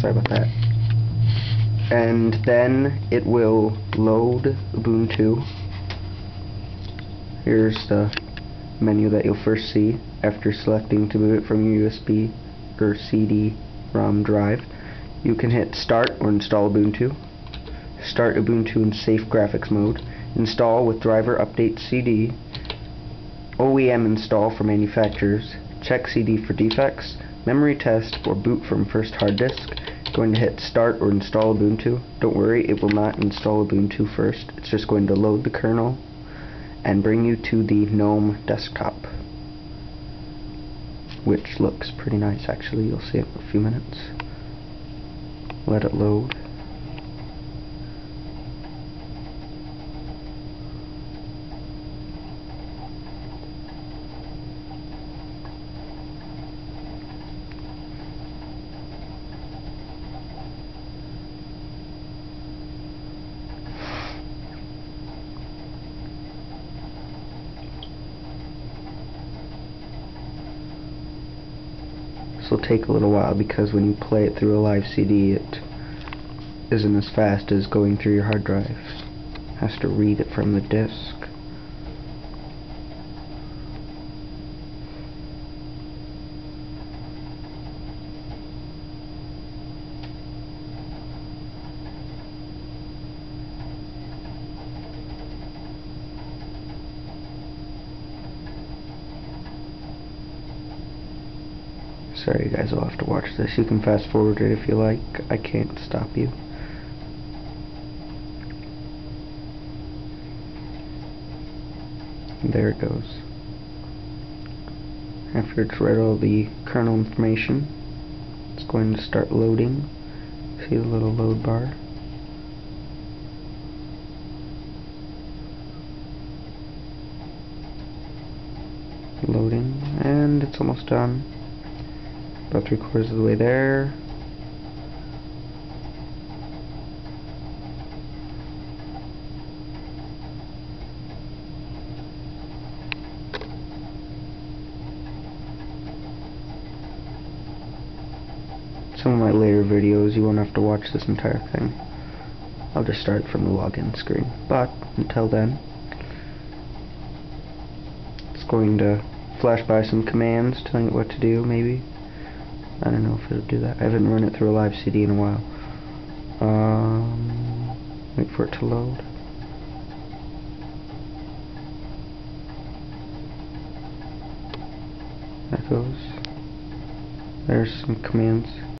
Sorry about that. And then it will load Ubuntu. Here's the menu that you'll first see after selecting to boot it from your USB or CD-ROM drive. You can hit Start or Install Ubuntu. Start Ubuntu in Safe Graphics Mode. Install with Driver Update CD. OEM install for manufacturers. Check CD for defects. Memory test or boot from first hard disk. Going to hit Start or Install Ubuntu. Don't worry, it will not install Ubuntu first. It's just going to load the kernel and bring you to the GNOME desktop which looks pretty nice actually you'll see it in a few minutes let it load This will take a little while because when you play it through a live CD it isn't as fast as going through your hard drive. It has to read it from the disk. Sorry, you guys will have to watch this. You can fast forward it if you like. I can't stop you. there it goes. After it's read all the kernel information, it's going to start loading. See the little load bar? Loading, and it's almost done. About three quarters of the way there. Some of my later videos you won't have to watch this entire thing. I'll just start from the login screen. But until then, it's going to flash by some commands telling it what to do maybe. I don't know if it'll do that. I haven't run it through a live CD in a while. Um, wait for it to load. Goes. There's some commands.